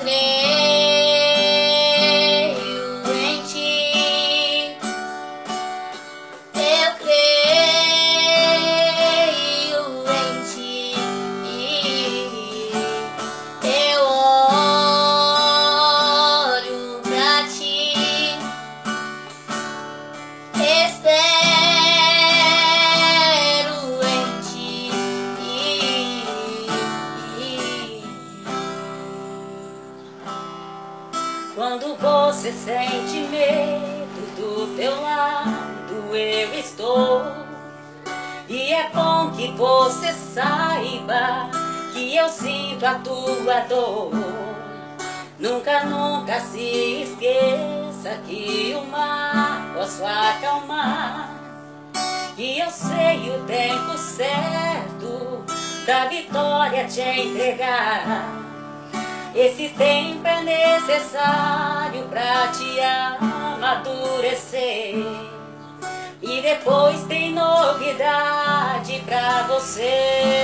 Eu Quando você sente medo do teu lado, eu estou. E é bom que você saiba que eu sinto a tua dor. Nunca, nunca se esqueça que o mar posso acalmar. E eu sei o tempo certo da vitória te entregar. Esse tempo é necessário pra te amadurecer. E depois tem novidade pra você.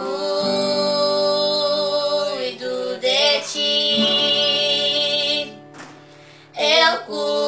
aku